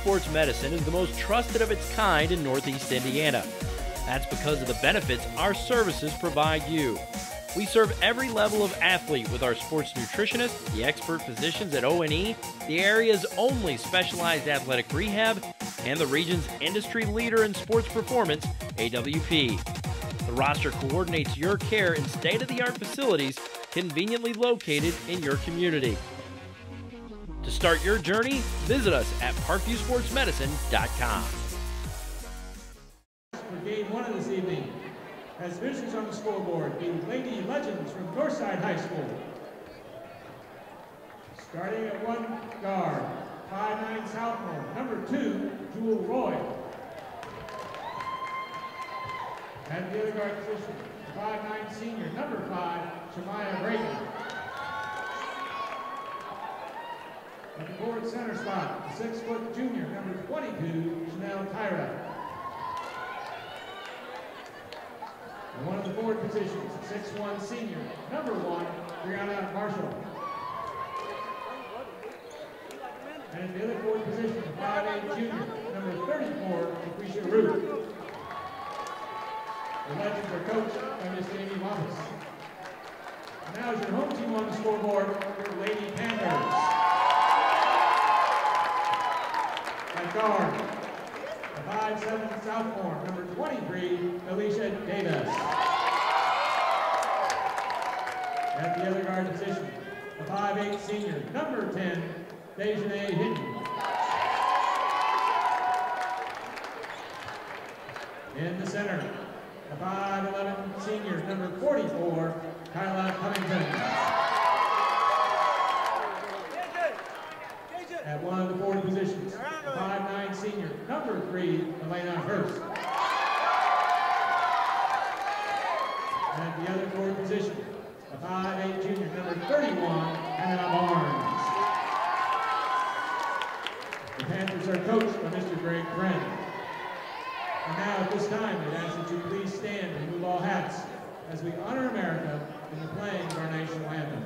Sports Medicine is the most trusted of its kind in Northeast Indiana. That's because of the benefits our services provide you. We serve every level of athlete with our sports nutritionist, the expert physicians at O&E, the area's only specialized athletic rehab, and the region's industry leader in sports performance, AWP. The roster coordinates your care in state-of-the-art facilities conveniently located in your community. To start your journey, visit us at parkviewsportsmedicine.com. For game one of this evening, as visitors on the scoreboard, the Lady Legends from Northside High School. Starting at one guard, 5'9 sophomore, number two, Jewel Roy. At the other guard position, 5'9 senior, number five, Shemaya Brayton. At the forward center spot, the six-foot junior, number 22, Chanel Tyra. And one of the forward positions, 6'1 senior, number one, Brianna Marshall. And the other forward position, 5'8 junior, number 34, Lucretia Root. The Legends are coached by Miss Wallace. And now is your home team on the scoreboard, Lady Panthers. Guard, the 5'7 sophomore, number 23, Alicia Davis. At the other guard position, the 5'8 senior, number 10, Dejanay Hinton. In the center, the 5'11 senior, number 44, Kyla Covington. At one of the forward positions, Five-nine senior, number three, Elena Hurst. And at the other forward position, five eight junior, number 31, Hannah Barnes. The Panthers are coached by Mr. Greg Brennan. And now at this time, we ask that you please stand and move all hats as we honor America in the playing of our national anthem.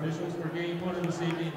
Officials for game one of this evening,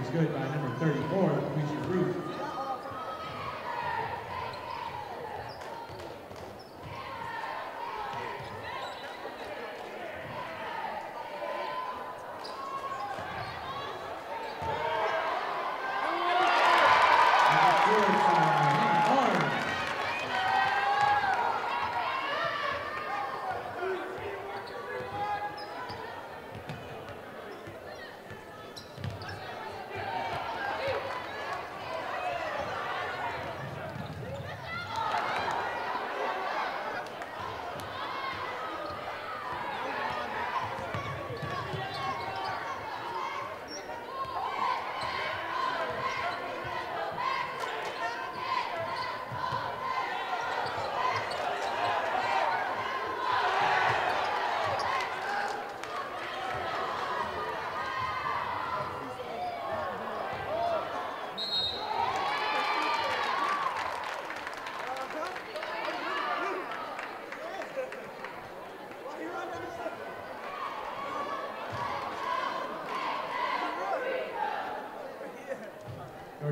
is good by number 34, Felicia Ruth.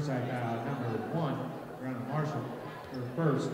Northside foul number one, Brianna Marshall, team first.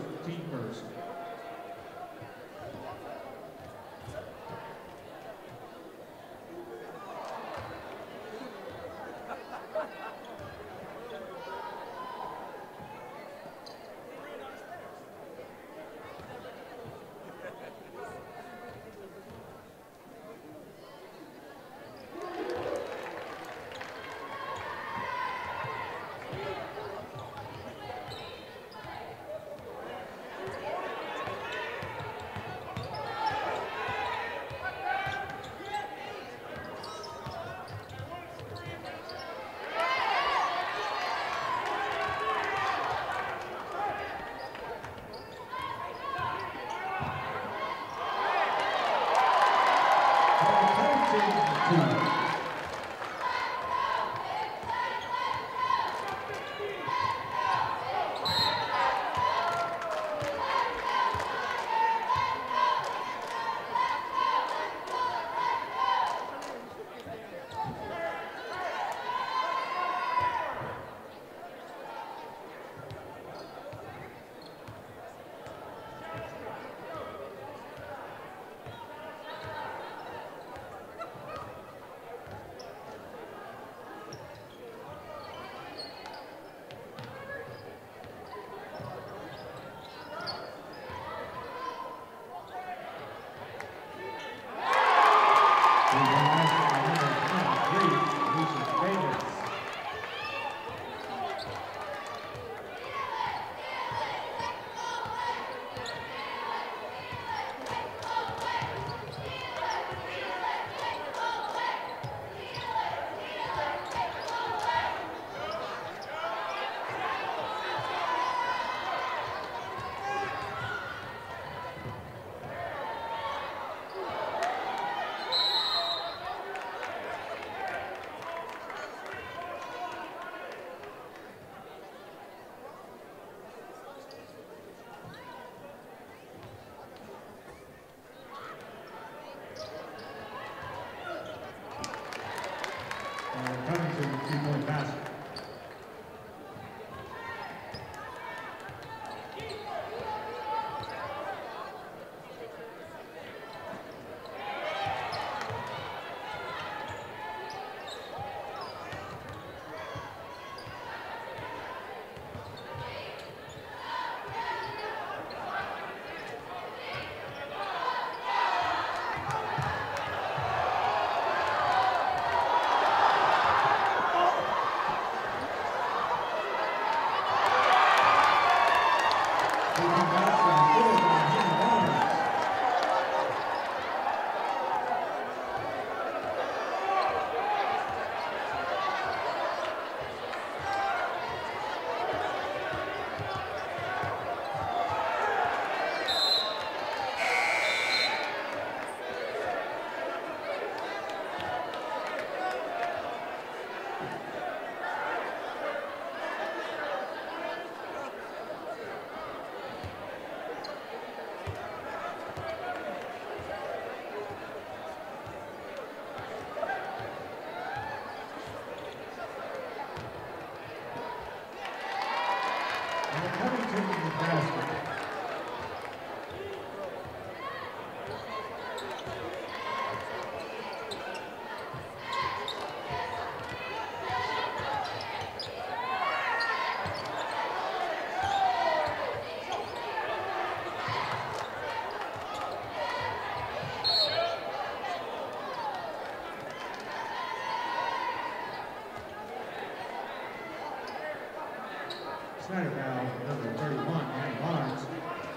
Title foul number 31, Ann Barnes,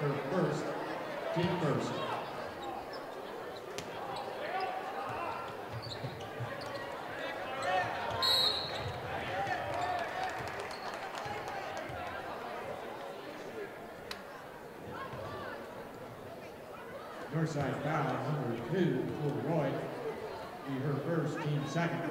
her first, team first. Northside foul, number two, Jewel Roy, be her first, team second.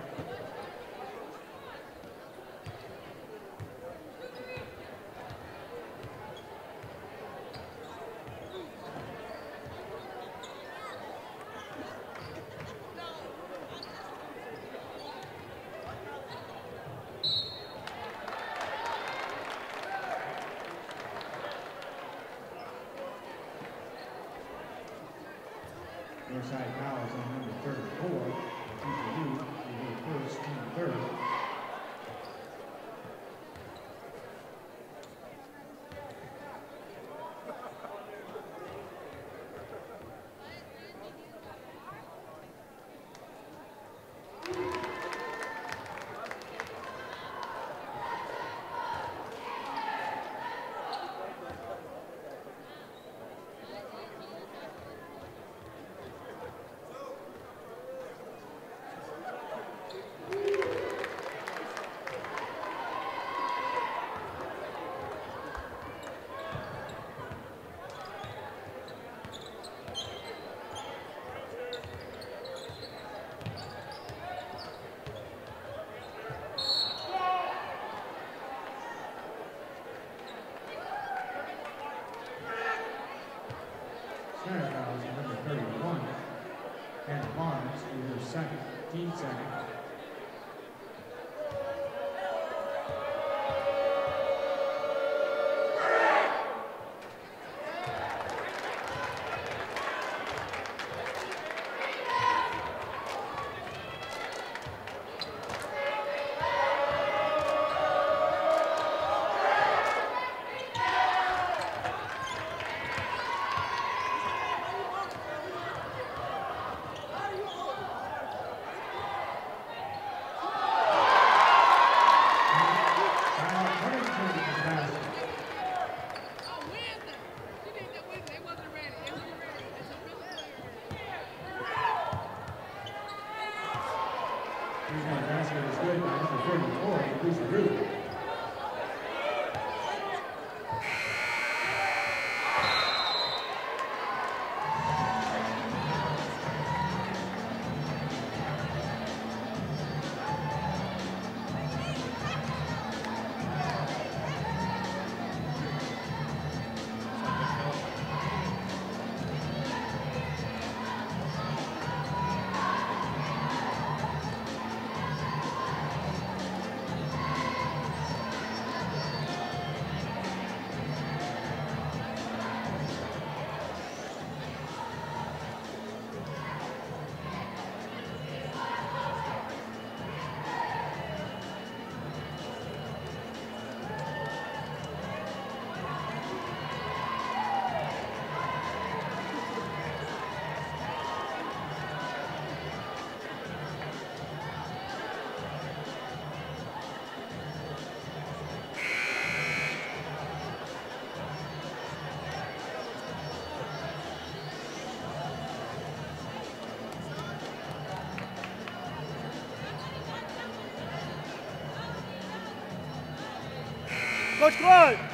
Coach Clark.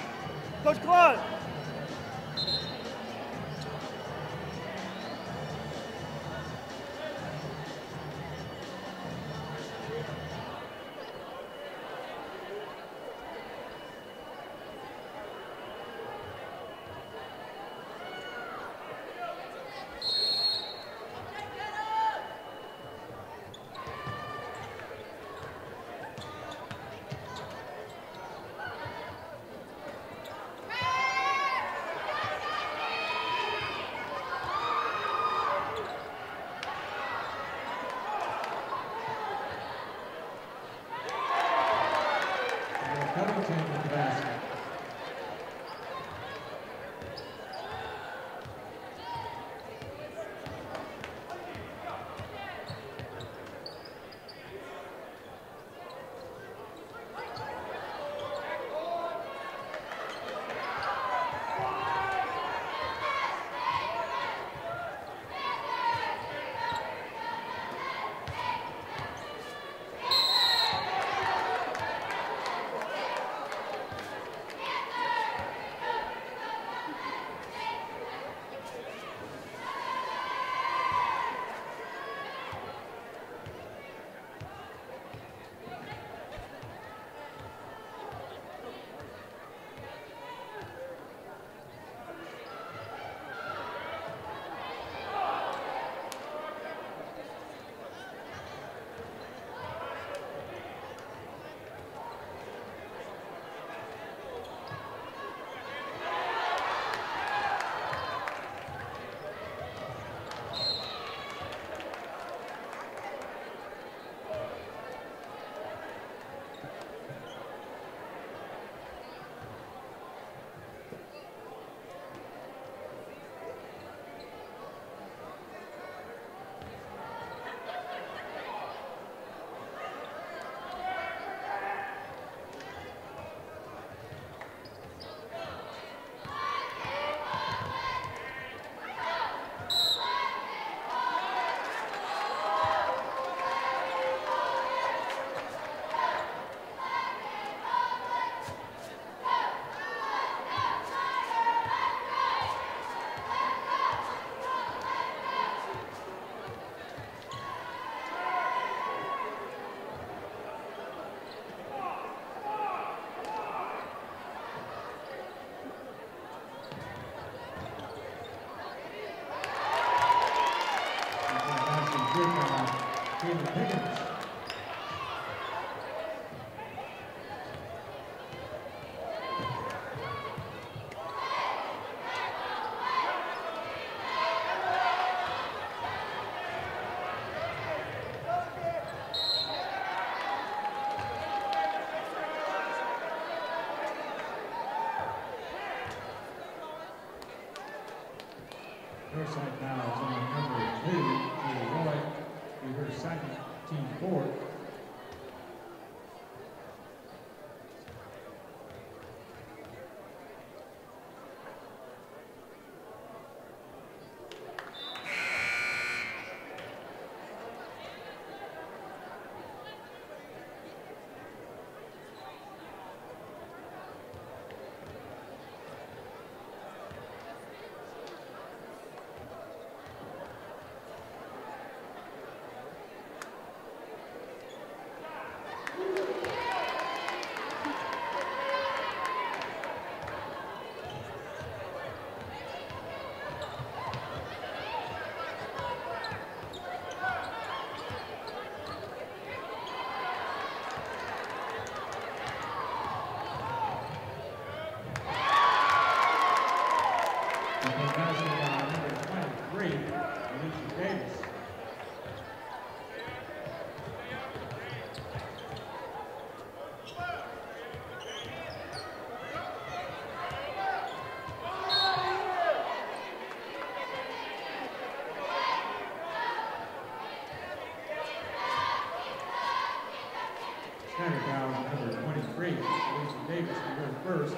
first,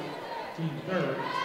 team third,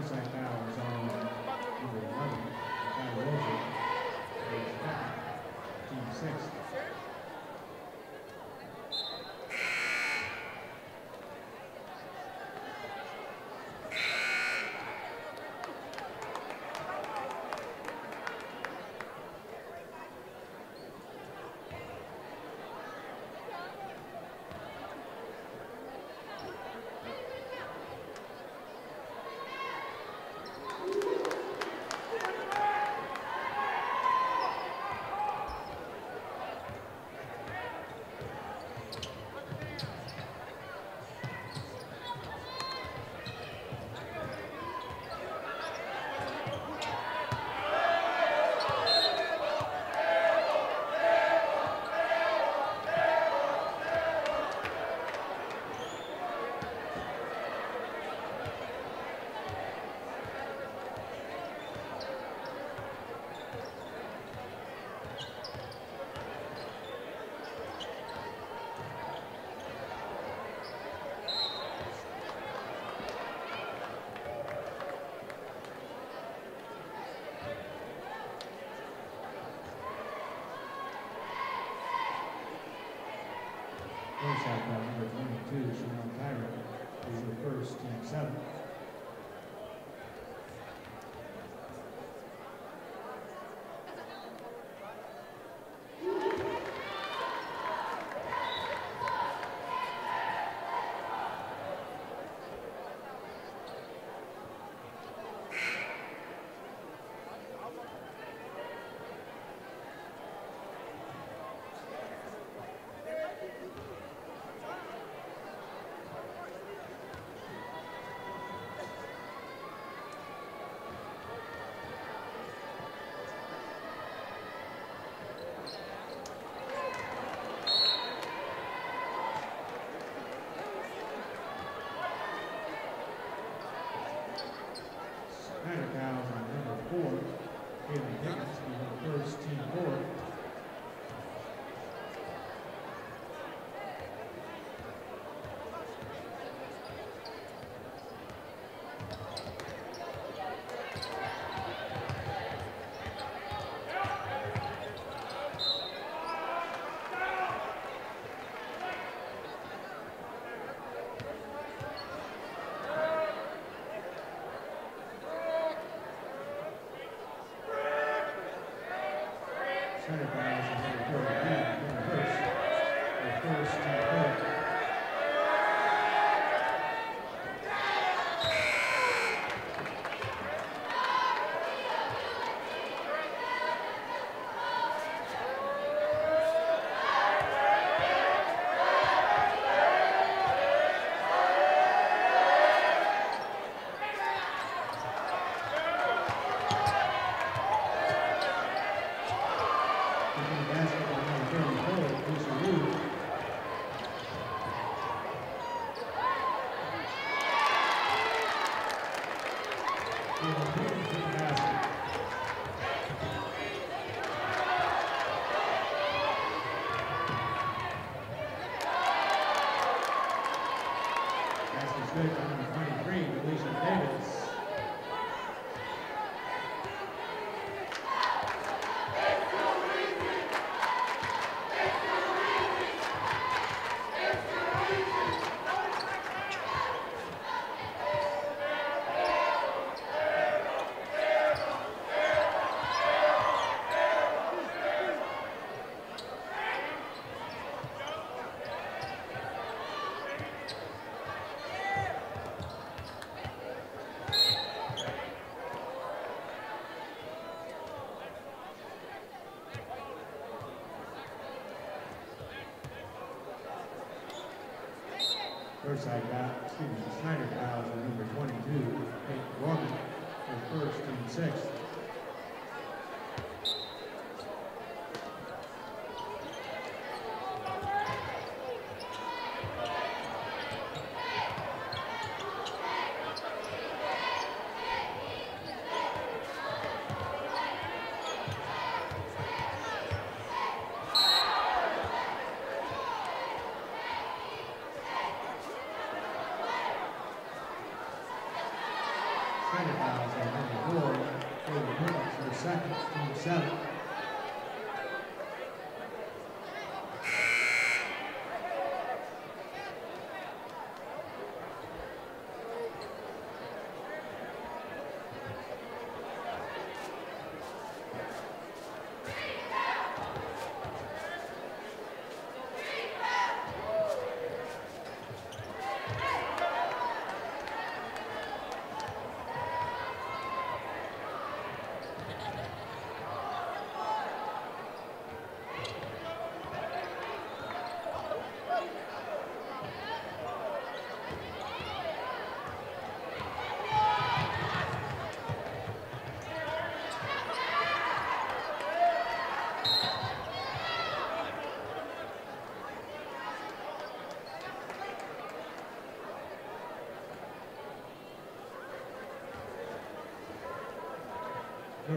contact now on number 11, team 6. shot by number 22, Sharon Tyra, is the first, team seven.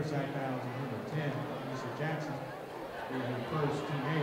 Riverside fouls number 10, Mr. Jackson, who is the first teammate.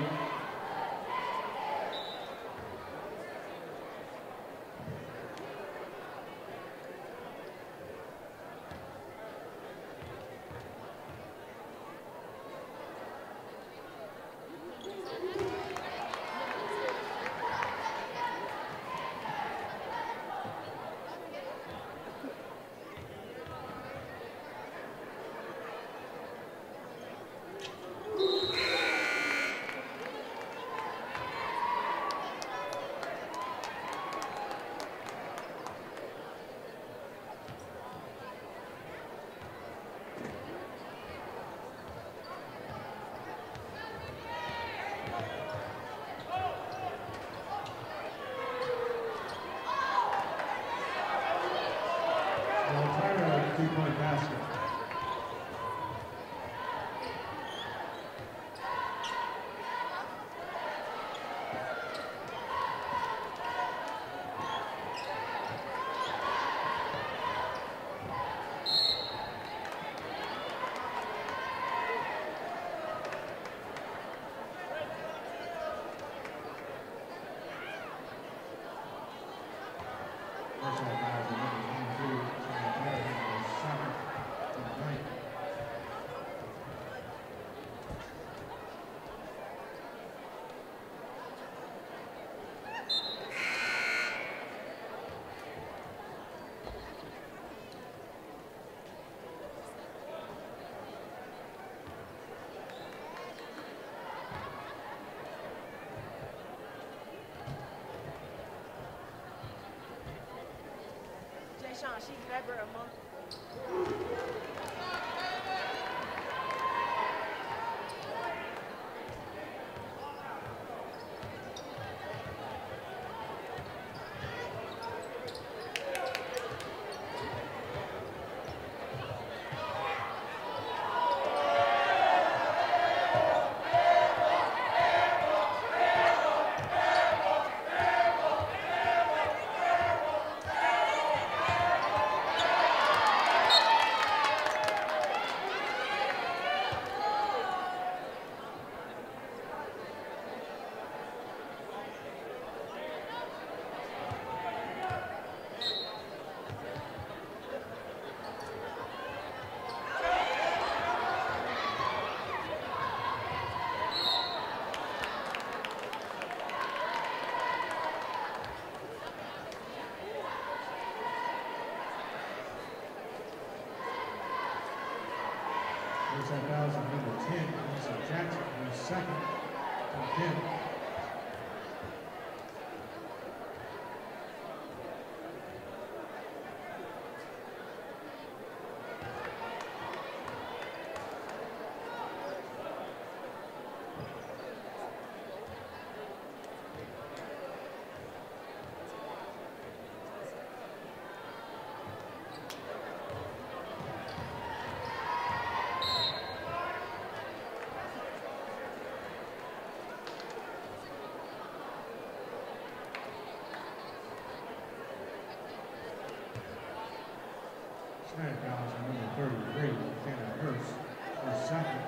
She grabbed her a On number 33, Hannah Hurst, her second,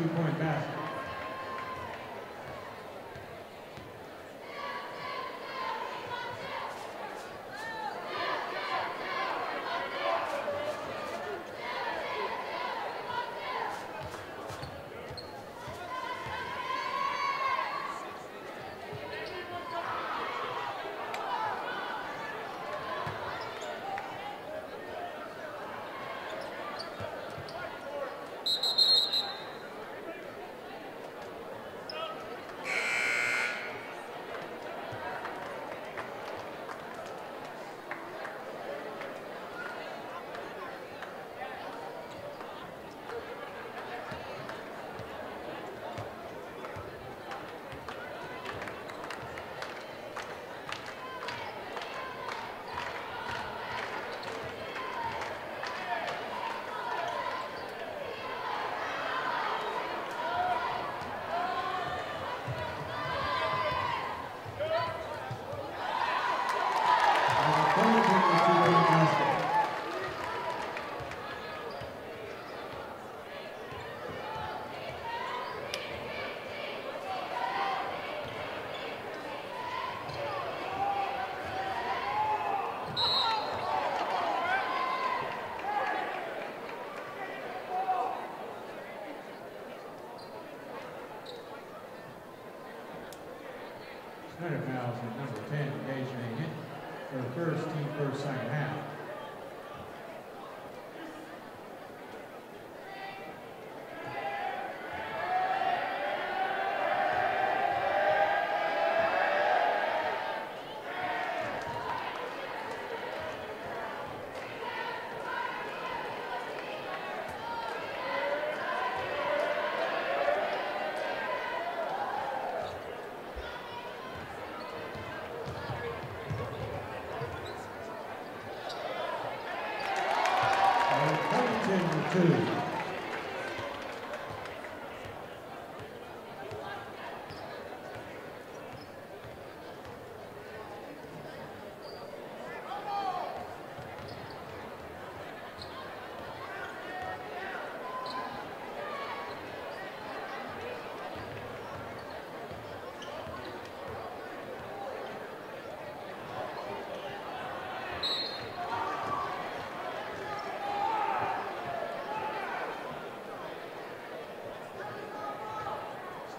two-point back.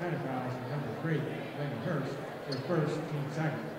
Snider number three, Lenny Hurst, for first, team second.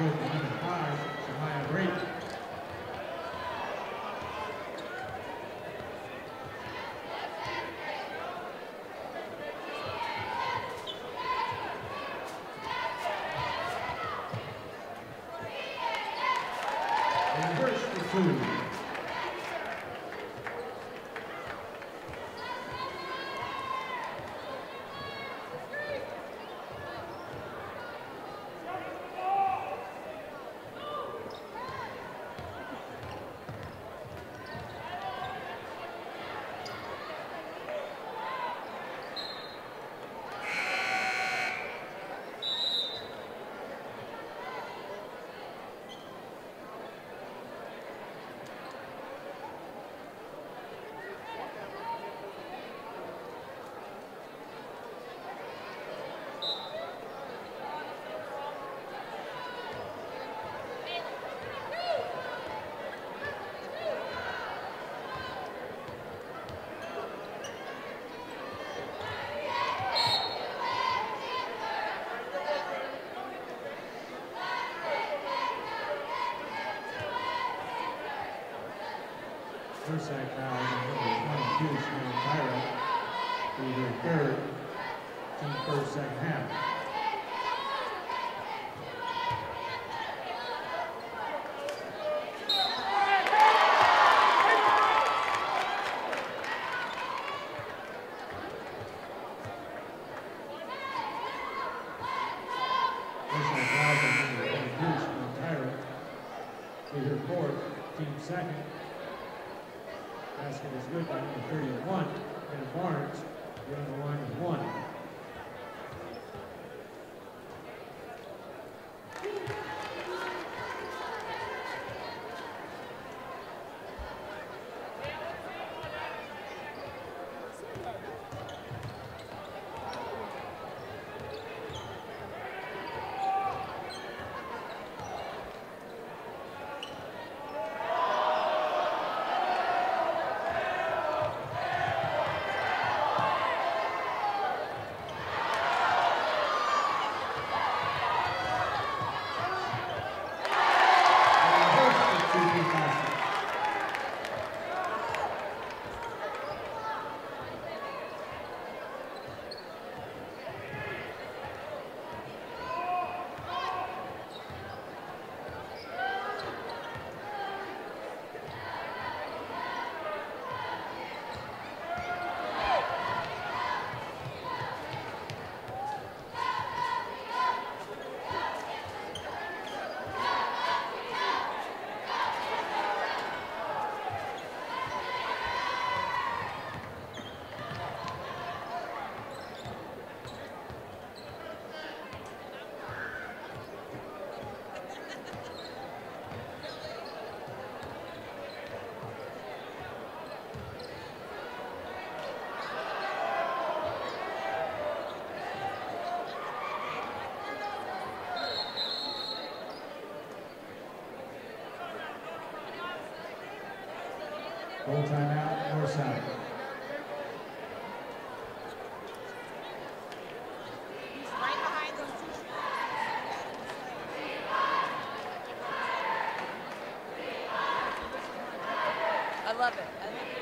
goes to number five, Samaya Reed. And first. Side foul on number 22, Shimon Tyra. Be their third, Full timeout, north side. I love it. I love it.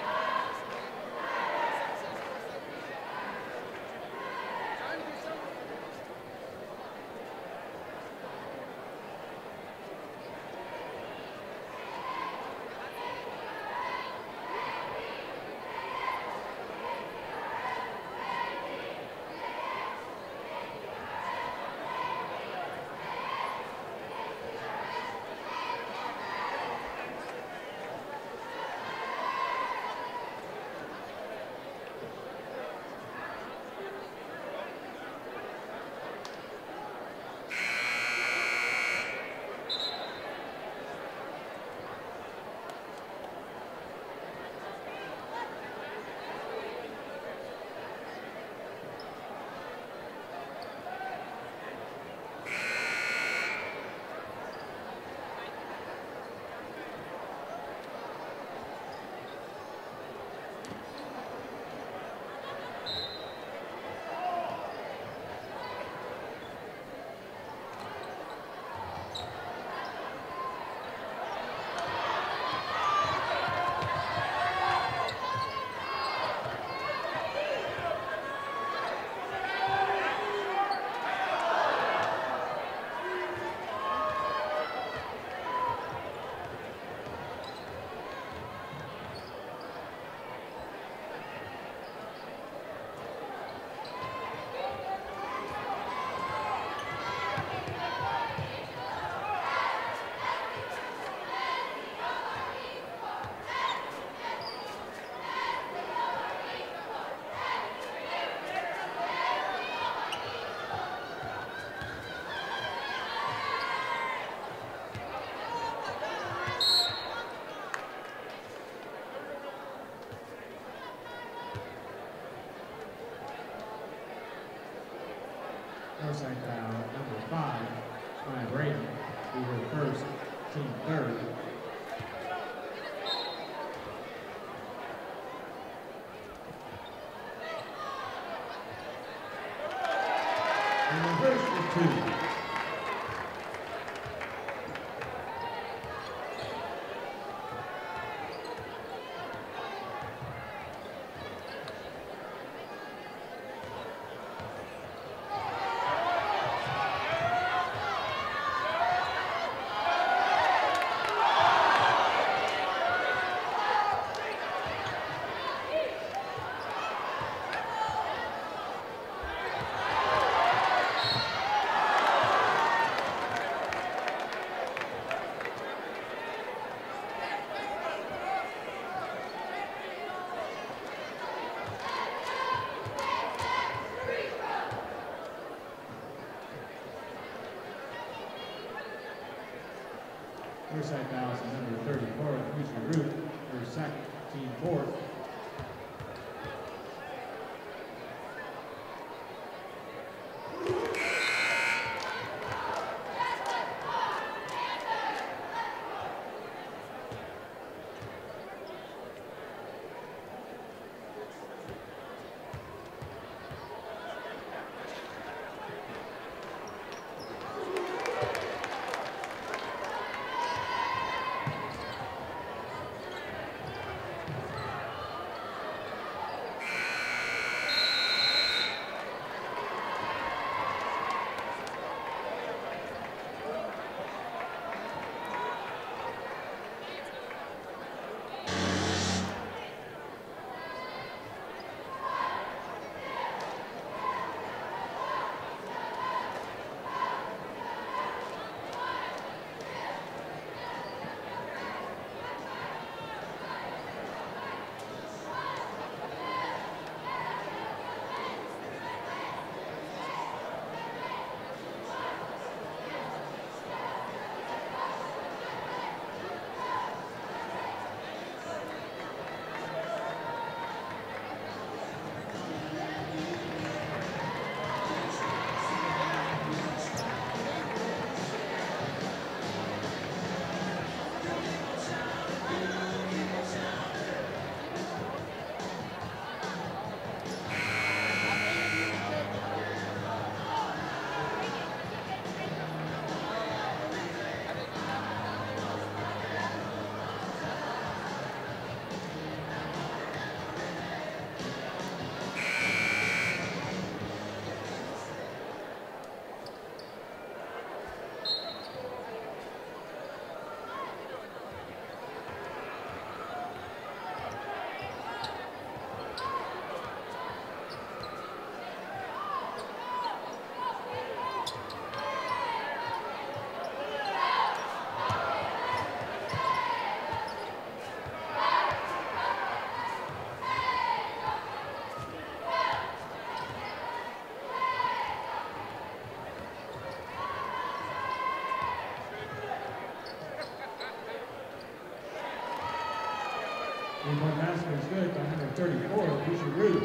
34, Future Root.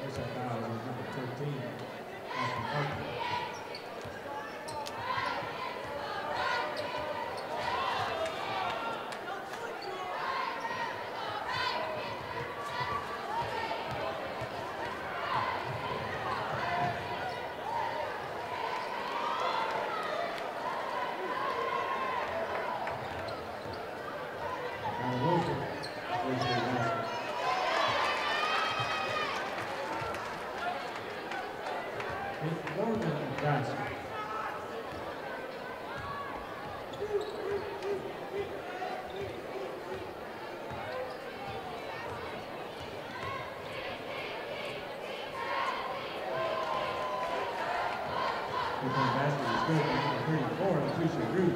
First side foul is number 13, Austin Parker. Now Wilson, first side basket. With Norman basket. Three-point basket is good by number 34, Leticia Root. Seven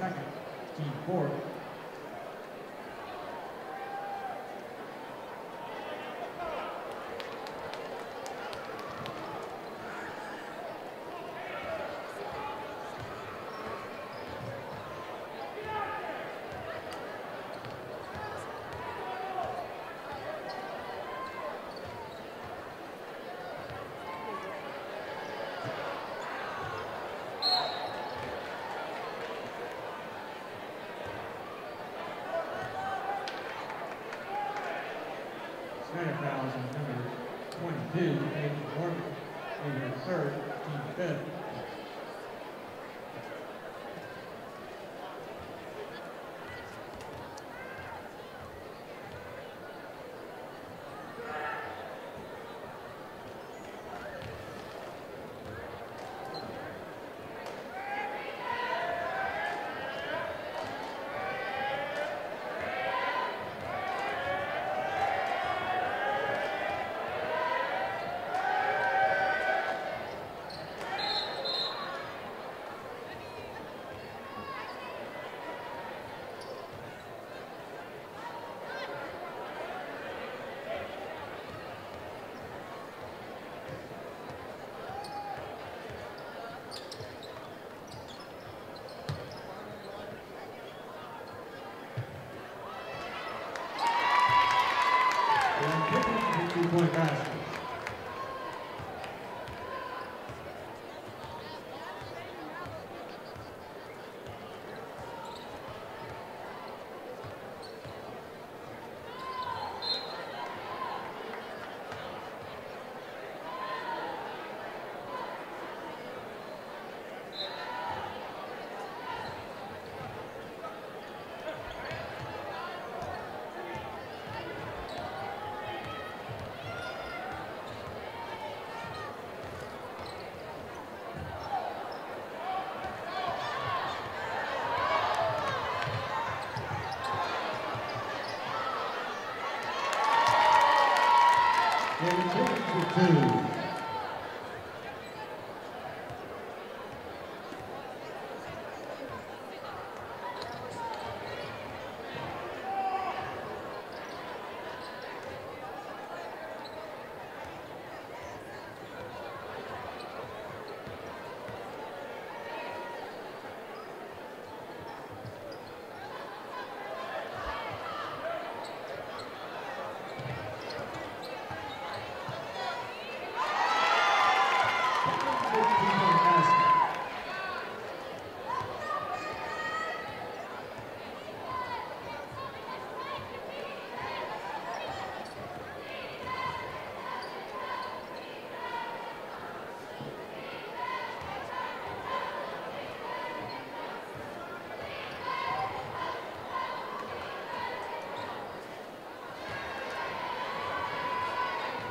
second, team fourth. Center fouls on number 22, Paige Gordon, and her third, team fifth. And Pickens with 嗯。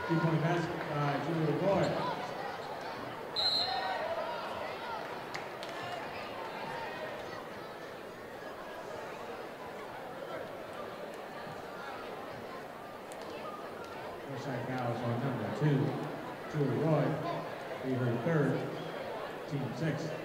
Two-point basket by Jewel Roy. Forsythe fouls on number two, Jewel Roy, be her third, team six.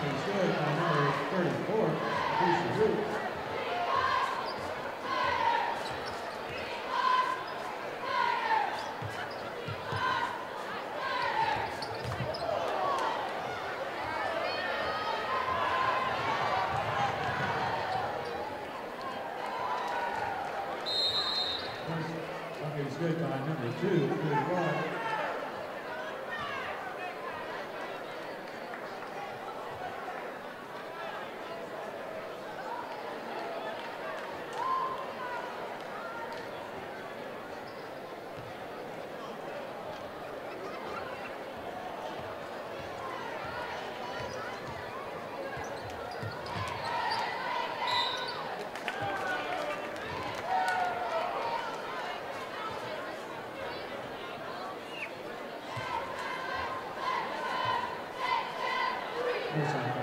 Thanks, good. Our foul.